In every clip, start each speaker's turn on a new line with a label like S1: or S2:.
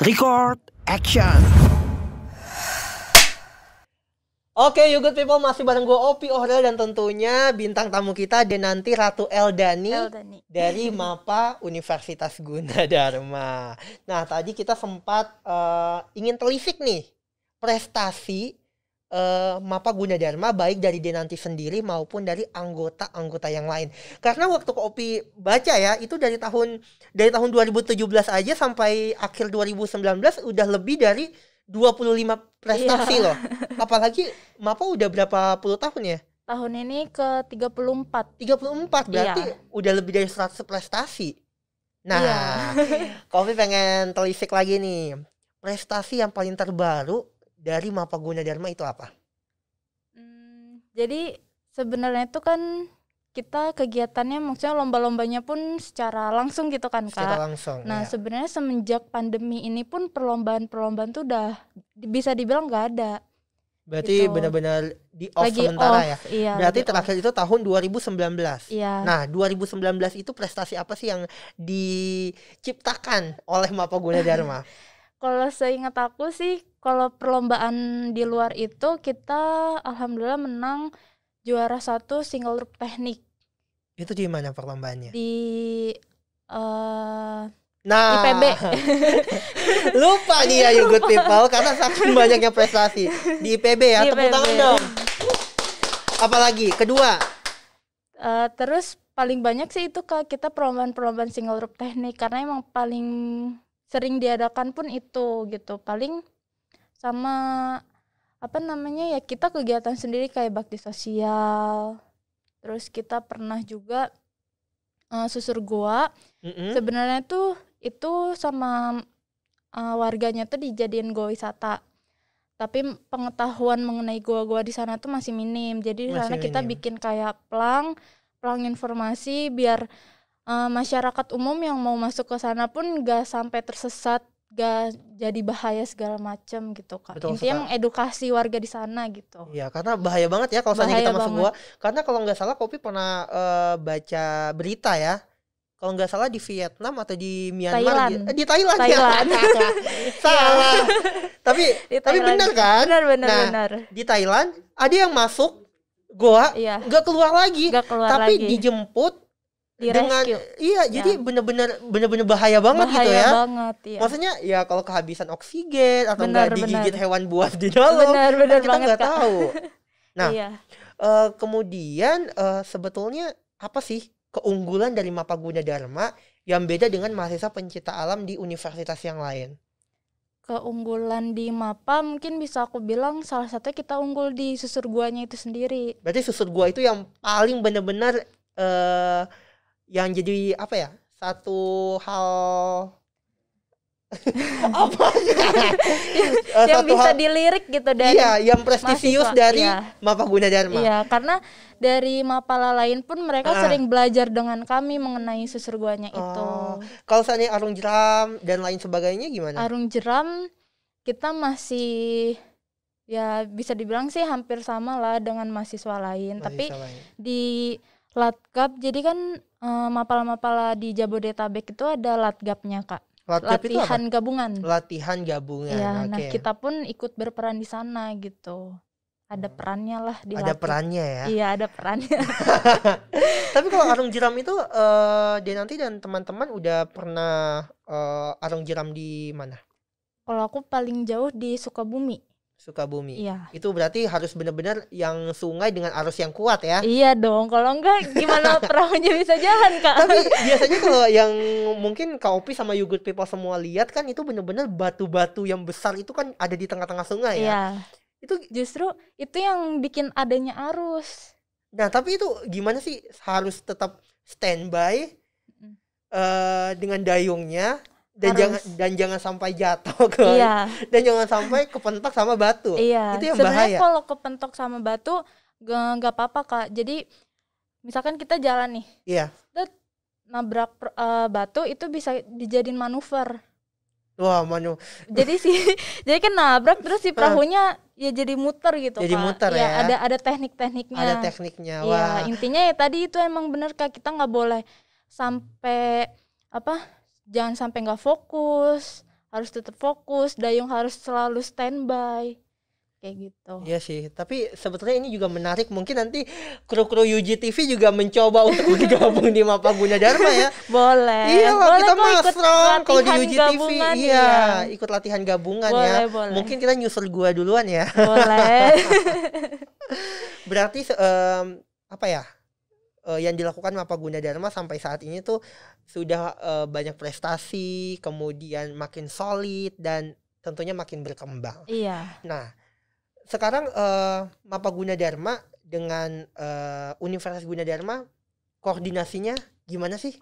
S1: Record action.
S2: Oke, you good people masih bareng gue Opi Ohrel dan tentunya bintang tamu kita nanti Ratu Eldani,
S3: Eldani.
S2: dari MAPA Universitas Gunadarma. Nah, tadi kita sempat eh, ingin telisik nih prestasi eh, MAPA Gunadarma baik dari Denanti sendiri maupun dari anggota-anggota yang lain. Karena waktu Opi baca ya, itu dari tahun dari tahun 2017 aja sampai akhir 2019 udah lebih dari 25 prestasi
S3: Iya.
S2: loh. Apalagi MAPA udah berapa puluh tahun ya?
S3: Tahun ini ke 34.
S2: 34 berarti
S3: Iya.
S2: udah lebih dari 100 prestasi. Nah,
S3: Iya.
S2: Kopi pengen telisik lagi nih. Prestasi yang paling terbaru dari Mapa Gunadarma itu apa?
S3: Hmm, jadi sebenarnya itu kan kita kegiatannya maksudnya lomba-lombanya pun secara langsung gitu kan
S2: Secara
S3: Kak.
S2: langsung.
S3: Nah,
S2: ya.
S3: sebenarnya semenjak pandemi ini pun perlombaan-perlombaan tuh udah bisa dibilang nggak ada.
S2: Berarti
S3: gitu.
S2: benar-benar di off
S3: Lagi
S2: sementara
S3: off,
S2: ya.
S3: Iya.
S2: Berarti
S3: lagi off.
S2: terakhir itu tahun 2019.
S3: Iya.
S2: Nah, 2019 itu prestasi apa sih yang diciptakan oleh Mapa Gunadarma?
S3: Kalau seingat aku sih kalau perlombaan di luar itu kita alhamdulillah menang juara satu single rope teknik
S2: itu di mana perlombaannya?
S3: di eh
S2: Nah,
S3: IPB.
S2: lupa nih ya you good people karena saking banyaknya prestasi di IPB ya.
S3: Di
S2: Tepuk
S3: IPB.
S2: tangan dong. Apalagi kedua,
S3: Eh, terus paling banyak sih itu kak kita perlombaan-perlombaan single rope teknik karena emang paling sering diadakan pun itu gitu. Paling sama apa namanya ya kita kegiatan sendiri kayak bakti sosial. Terus kita pernah juga eh, susur goa.
S2: Mm-mm.
S3: sebenarnya tuh itu sama eh, warganya tuh dijadiin goa wisata. Tapi pengetahuan mengenai goa-goa di sana tuh masih minim. Jadi di sana kita bikin kayak plang plang informasi biar eh, masyarakat umum yang mau masuk ke sana pun gak sampai tersesat gak jadi bahaya segala macam gitu kak
S2: Betul
S3: intinya
S2: sekali.
S3: mengedukasi warga di sana gitu
S2: Iya, karena bahaya banget ya kalau misalnya kita masuk
S3: banget.
S2: gua. Karena kalau nggak salah Kopi pernah eh, baca berita ya. Kalau nggak salah di Vietnam atau di Myanmar
S3: Thailand.
S2: gitu. Eh, di Thailand, ya.
S3: Thailand.
S2: salah. tapi
S3: Di
S2: tapi benar kan?
S3: benar benar
S2: Nah,
S3: benar
S2: Di Thailand ada yang masuk goa
S3: iya
S2: nggak keluar lagi,
S3: gak keluar
S2: tapi
S3: lagi
S2: dijemput
S3: di
S2: dengan iya jadi
S3: Ya.
S2: bener-bener bener-bener bahaya banget
S3: bahaya
S2: gitu ya.
S3: banget ya
S2: Maksudnya ya kalau kehabisan oksigen atau
S3: Benar,
S2: nggak digigit
S3: benar.
S2: hewan buas di dalam,
S3: benar
S2: kan
S3: benar
S2: kita nggak tahu. Nah,
S3: iya
S2: Eh, kemudian eh, sebetulnya apa sih keunggulan dari Mapa Gunadarma yang beda dengan mahasiswa pencinta alam di universitas yang lain?
S3: keunggulan di MAPA mungkin bisa aku bilang salah satunya kita unggul di susur guanya itu sendiri
S2: Berarti susur gua itu yang paling benar-benar eh yang jadi apa ya? Satu hal apa
S3: yang bisa
S2: hal-
S3: dilirik gitu dari
S2: iya, yang prestisius
S3: mahasiswa,
S2: dari
S3: iya.
S2: Mapa Gunadarma.
S3: iya karena dari mapala lain pun mereka
S2: Ah.
S3: sering belajar dengan kami mengenai susur guanya itu
S2: Oh, Kalau seandainya arung jeram dan lain sebagainya gimana?
S3: arung jeram kita masih ya bisa dibilang sih hampir sama lah dengan mahasiswa lain tapi
S2: Mahasiswa lain.
S3: di Latkap jadi kan eh, mapala-mapala di Jabodetabek itu ada Latgapnya kak
S2: Latgap itu apa?
S3: latihan gabungan
S2: Latihan gabungan.
S3: ya
S2: Oke.
S3: nah kita pun ikut berperan di sana gitu ada
S2: Hmm.
S3: perannya lah di
S2: Ada perannya ya.
S3: iya ada perannya
S2: Tapi kalau arung jeram itu eh Denanti dan teman-teman udah pernah eh, arung jeram di mana?
S3: kalau aku paling jauh di Sukabumi
S2: Sukabumi.
S3: iya
S2: Itu berarti harus benar-benar yang sungai dengan arus yang kuat ya.
S3: iya dong kalau enggak gimana perahunya bisa jalan kak
S2: Tapi biasanya kalau yang mungkin Kak Opi sama Good People semua lihat kan itu benar-benar batu-batu yang besar itu kan ada di tengah-tengah sungai ya.
S3: iya
S2: Itu
S3: justru itu yang bikin adanya arus
S2: nah tapi itu gimana sih harus tetap standby
S3: Mm.
S2: eh dengan dayungnya dan
S3: Harus.
S2: jangan dan jangan sampai jatuh ke
S3: iya
S2: dan jangan sampai kepentak sama batu.
S3: Iya,
S2: Itu yang
S3: sebenarnya
S2: bahaya.
S3: kalau kepentok sama batu gak nggak apa-apa kak. Jadi misalkan kita jalan nih,
S2: Iya.
S3: nabrak per- eh, batu itu bisa dijadiin manuver.
S2: Wah, manu.
S3: Jadi sih, jadi kan nabrak terus si perahunya ya jadi muter gitu
S2: Jadi
S3: kak.
S2: muter
S3: Iya,
S2: ya.
S3: Ada ada teknik-tekniknya.
S2: Ada tekniknya.
S3: Iya,
S2: Wah.
S3: intinya ya tadi itu emang bener kak kita nggak boleh sampai apa jangan sampai nggak fokus harus tetap fokus dayung harus selalu standby kayak gitu
S2: Iya sih, tapi sebetulnya ini juga menarik. Mungkin nanti kru-kru UGTV juga mencoba untuk bergabung di Mapa Guna Dharma ya.
S3: boleh
S2: Iya
S3: boleh
S2: kita strong kalau di UGTV.
S3: gabungan,
S2: Iya, ikut latihan gabungan ya.
S3: Boleh, boleh.
S2: Mungkin kita nyusul gua duluan ya.
S3: boleh
S2: Berarti em, apa ya? Eh, yang dilakukan Mapa Guna Dharma sampai saat ini tuh sudah eh, banyak prestasi, kemudian makin solid dan tentunya makin berkembang.
S3: iya
S2: Nah, sekarang eh Mapa Guna Dharma dengan eh, Universitas Guna Dharma koordinasinya gimana sih?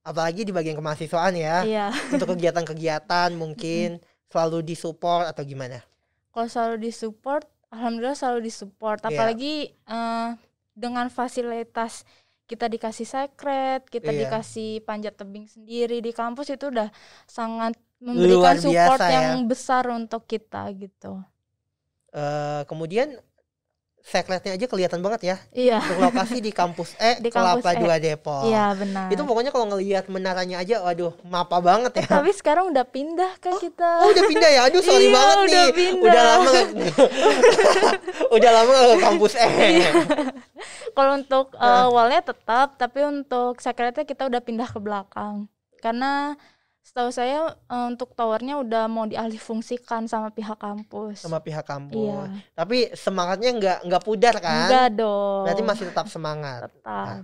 S2: Apalagi di bagian kemahasiswaan ya.
S3: iya
S2: Untuk kegiatan-kegiatan mungkin selalu disupport atau gimana?
S3: kalau selalu disupport alhamdulillah selalu disupport
S2: Iya.
S3: apalagi eh, dengan fasilitas kita dikasih secret kita
S2: Iya.
S3: dikasih panjat tebing sendiri di kampus itu udah sangat memberikan
S2: Luar
S3: support
S2: biasa ya.
S3: yang besar untuk kita gitu
S2: Eh kemudian sekretnya aja kelihatan banget ya.
S3: iya
S2: Berlokasi di kampus E,
S3: Di kampus
S2: Kelapa
S3: E.
S2: 2 Depok.
S3: iya benar
S2: Itu pokoknya kalau ngelihat menaranya aja waduh, mapa banget ya.
S3: tapi sekarang udah pindah ke kita
S2: Oh udah pindah ya, aduh sorry
S3: Iya,
S2: banget
S3: udah
S2: nih,
S3: pindah.
S2: udah lama udah lama ke kampus E.
S3: kalau untuk uh,
S2: Nah.
S3: wallnya tetap tapi untuk secretnya kita udah pindah ke belakang karena setahu saya uh, untuk towernya udah mau dialihfungsikan sama pihak kampus
S2: sama pihak kampus.
S3: iya
S2: Tapi semangatnya nggak nggak pudar kan?
S3: enggak dong
S2: Berarti masih tetap semangat.
S3: tetap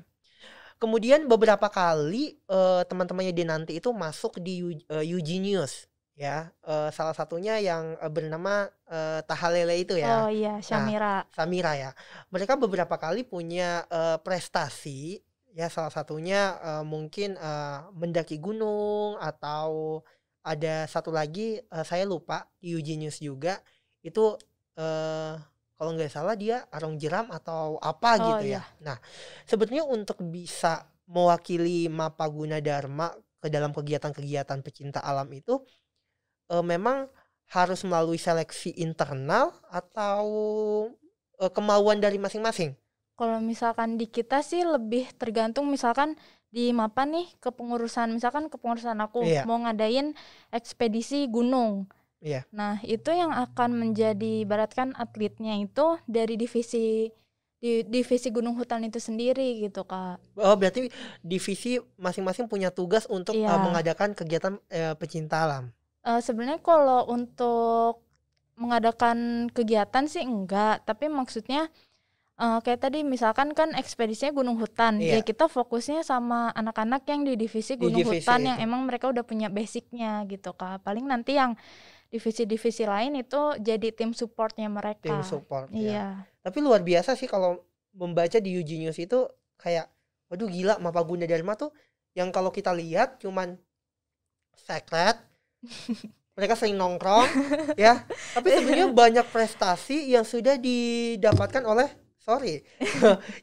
S2: Kemudian beberapa kali eh, teman-temannya dia nanti itu masuk di U- eh, UG News ya. Eh, salah satunya yang eh, bernama eh, Tahalele itu ya.
S3: oh iya Syamira
S2: Samira ya. Mereka beberapa kali punya eh, prestasi ya salah satunya eh, mungkin eh, mendaki gunung atau ada satu lagi eh, saya lupa di UG News juga itu eh kalau nggak salah dia arung jeram atau apa
S3: Oh,
S2: gitu ya. Nah, sebetulnya untuk bisa mewakili Mapa Guna Dharma ke dalam kegiatan-kegiatan pecinta alam itu eh, memang harus melalui seleksi internal atau eh, kemauan dari masing-masing.
S3: Kalau misalkan di kita sih lebih tergantung misalkan di MAPA nih kepengurusan misalkan kepengurusan aku
S2: Iya.
S3: mau ngadain ekspedisi gunung
S2: Iya.
S3: Nah, itu yang akan menjadi ibaratkan atletnya itu dari divisi di divisi gunung hutan itu sendiri gitu, Kak.
S2: Oh, berarti divisi masing-masing punya tugas untuk eh,
S3: Iya.
S2: mengadakan kegiatan eh, pecinta alam.
S3: Eh, sebenarnya kalau untuk mengadakan kegiatan sih enggak, tapi maksudnya eh, kayak tadi misalkan kan ekspedisinya gunung hutan,
S2: Iya.
S3: ya kita fokusnya sama anak-anak yang di divisi
S2: Di
S3: gunung
S2: divisi
S3: hutan yang
S2: itu.
S3: emang mereka udah punya basicnya gitu, Kak. Paling nanti yang divisi-divisi lain itu jadi tim supportnya mereka.
S2: Tim support ya.
S3: Iya.
S2: Tapi luar biasa sih kalau membaca di UG News itu kayak waduh gila Mapa Guna Dharma tuh yang kalau kita lihat cuman secret mereka sering nongkrong ya tapi sebenarnya banyak prestasi yang sudah didapatkan oleh sorry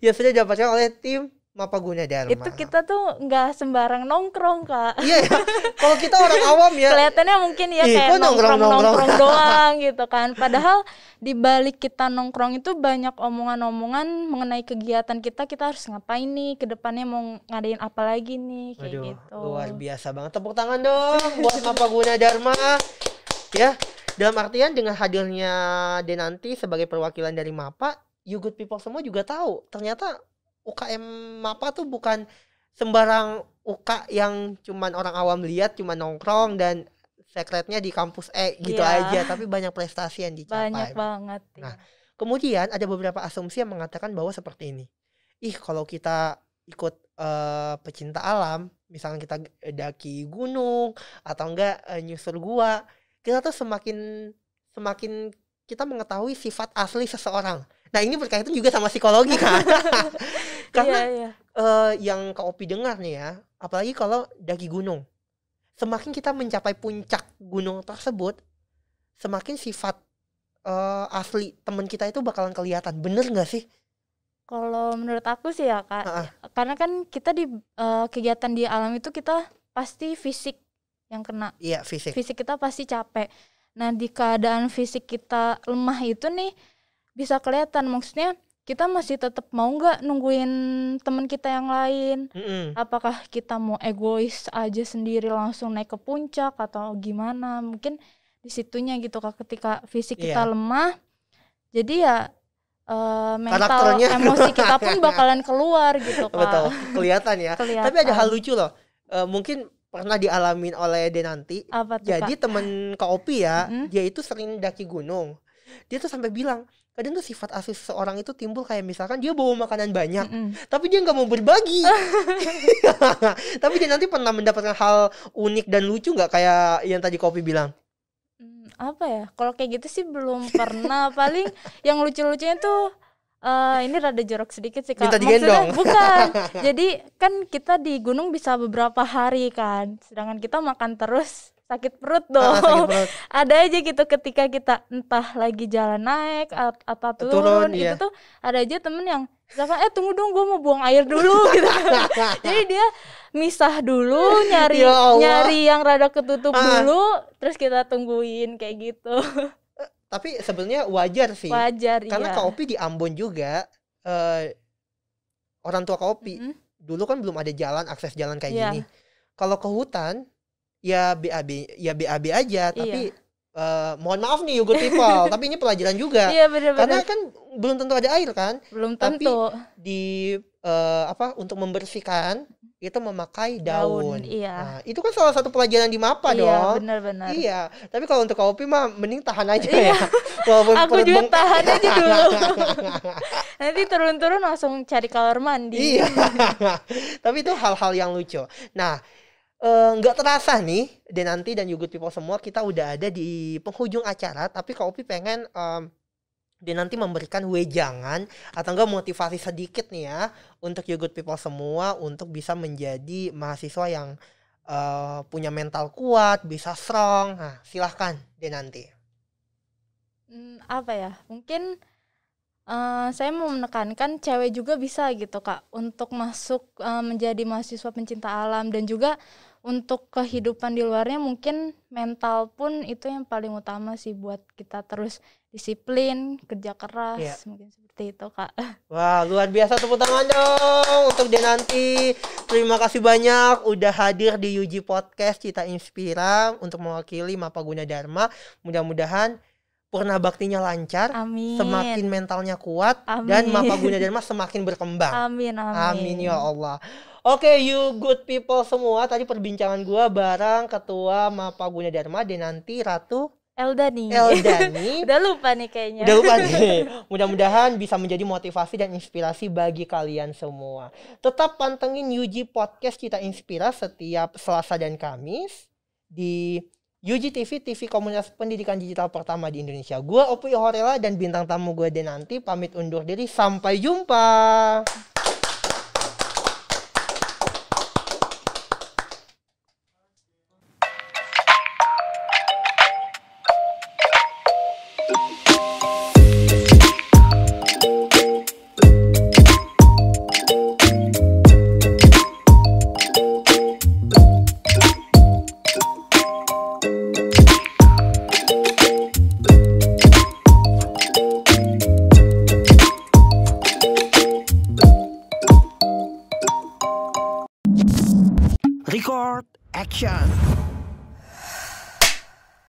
S2: yang sudah didapatkan oleh tim Mapa Guna Dharma
S3: Itu kita tuh nggak sembarang nongkrong, Kak.
S2: iya ya kalau kita orang awam ya
S3: kelihatannya mungkin ya
S2: Ih,
S3: kayak
S2: nongkrong,
S3: nongkrong
S2: nongkrong?
S3: nongkrong doang gitu kan padahal di balik kita nongkrong itu banyak omongan-omongan mengenai kegiatan kita kita harus ngapain nih ke depannya mau ngadain apa lagi nih kayak
S2: Waduh,
S3: gitu
S2: luar biasa banget. Tepuk tangan dong buat Mapa Guna Dharma. Ya, dalam artian dengan hadirnya Denanti sebagai perwakilan dari Mapa, you good people semua juga tahu. Ternyata UKM Mapa tuh bukan sembarang UK yang cuman orang awam lihat, cuma nongkrong dan sekretnya di kampus E gitu
S3: Iya.
S2: aja, tapi banyak prestasi yang dicapai.
S3: banyak banget ya.
S2: Nah, Kemudian ada beberapa asumsi yang mengatakan bahwa seperti ini. Ih, kalau kita ikut eh, pecinta alam, misalnya kita daki gunung atau enggak eh, nyusur gua, kita tuh semakin semakin kita mengetahui sifat asli seseorang. Nah, ini berkaitan juga sama psikologi kan. Karena
S3: iya, iya.
S2: eh, yang Kak Opi dengar nih ya, apalagi kalau daki gunung. Semakin kita mencapai puncak gunung tersebut, semakin sifat eh, asli teman kita itu bakalan kelihatan. Bener nggak sih?
S3: kalau menurut aku sih ya kak
S2: Ah, ah.
S3: karena kan kita di eh, kegiatan di alam itu kita pasti fisik yang kena
S2: Iya, fisik.
S3: fisik kita pasti capek. Nah, di keadaan fisik kita lemah itu nih bisa kelihatan maksudnya kita masih tetap mau nggak nungguin teman kita yang lain
S2: Mm-mm.
S3: apakah kita mau egois aja sendiri langsung naik ke puncak atau gimana mungkin di situnya gitu kak ketika fisik kita
S2: Iya.
S3: lemah jadi ya eh, mental
S2: Karakternya.
S3: emosi kita pun bakalan keluar gitu kak
S2: Betul, kelihatan ya.
S3: Kelihatan.
S2: Tapi ada hal lucu loh. Eh, mungkin pernah dialamin oleh Denanti.
S3: apa tuh
S2: Jadi temen Kak Opi ya,
S3: Mm-mm.
S2: dia itu sering daki gunung. Dia tuh sampai bilang, kadang tuh sifat asli seseorang itu timbul kayak misalkan dia bawa makanan banyak,
S3: Mm-mm.
S2: tapi dia nggak mau berbagi. tapi dia nanti pernah mendapatkan hal unik dan lucu nggak? Kayak yang tadi Kopi bilang?
S3: Hmm, apa ya? Kalau kayak gitu sih belum pernah. Paling yang lucu-lucunya tuh eh ini rada jorok sedikit sih kak. Maksudnya bukan. Jadi kan kita di gunung bisa beberapa hari kan. Sedangkan kita makan terus sakit perut
S2: Ah,
S3: dong
S2: sakit perut.
S3: ada aja gitu ketika kita entah lagi jalan naik atau turun,
S2: Turun,
S3: itu
S2: iya.
S3: tuh ada aja temen yang misalkan eh tunggu dong gue mau buang air dulu gitu jadi dia misah dulu nyari
S2: Ya Allah.
S3: nyari yang rada ketutup
S2: Ah.
S3: dulu terus kita tungguin kayak gitu
S2: Tapi sebenarnya wajar sih.
S3: wajar
S2: Karena
S3: iya
S2: Kak Opi di Ambon juga eh orang tua Kak Opi
S3: Mm-mm.
S2: dulu kan belum ada jalan akses jalan kayak
S3: Iya.
S2: gini. Kalau ke hutan ya BAB ya BAB aja tapi eh, mohon maaf nih you good people tapi ini pelajaran juga.
S3: iya bener-bener
S2: Karena kan belum tentu ada air kan
S3: belum
S2: tapi
S3: tentu
S2: di eh, apa untuk membersihkan itu memakai daun.
S3: Daun, iya.
S2: Nah, itu kan salah satu pelajaran di MAPA
S3: iya
S2: dong.
S3: benar-benar
S2: Iya, tapi kalau untuk kopi mah mending tahan aja
S3: Iya.
S2: ya. Walaupun
S3: aku juga
S2: beng-
S3: tahan aja dulu nanti turun-turun langsung cari kamar mandi
S2: Iya. Tapi itu hal-hal yang lucu. Nah, eh, nggak terasa nih, Denanti dan Good People semua kita udah ada di penghujung acara. Tapi Kak pengen em, Denanti memberikan wejangan atau enggak motivasi sedikit nih ya untuk You People semua untuk bisa menjadi mahasiswa yang eh, punya mental kuat, bisa strong. Nah, silahkan Denanti.
S3: Hmm, apa ya mungkin eh, saya mau menekankan cewek juga bisa gitu kak untuk masuk eh, menjadi mahasiswa pencinta alam dan juga untuk kehidupan di luarnya mungkin mental pun itu yang paling utama sih buat kita terus disiplin kerja keras
S2: Iya.
S3: mungkin seperti itu kak
S2: Wah, luar biasa tepuk tangan dong untuk Denanti. Terima kasih banyak udah hadir di Yuji Podcast Cita Inspira untuk mewakili Mapa Guna Dharma. Mudah-mudahan purna baktinya lancar,
S3: amin
S2: semakin mentalnya kuat dan
S3: Amin.
S2: Mapa Guna Dharma semakin berkembang.
S3: amin amin
S2: Amin ya Allah. Oke, you good people semua. Tadi perbincangan gua bareng Ketua Mapa Guna Dharma Denanti Ratu
S3: Elda nih
S2: Eldani.
S3: udah lupa nih kayaknya
S2: Udah lupa nih. Mudah-mudahan bisa menjadi motivasi dan inspirasi bagi kalian semua. Tetap pantengin Yuji Podcast Cita Inspira setiap Selasa dan Kamis di Yuji TV, TV komunitas pendidikan digital pertama di Indonesia. Gua Opi Horela dan bintang tamu gue Denanti pamit undur diri. Sampai jumpa.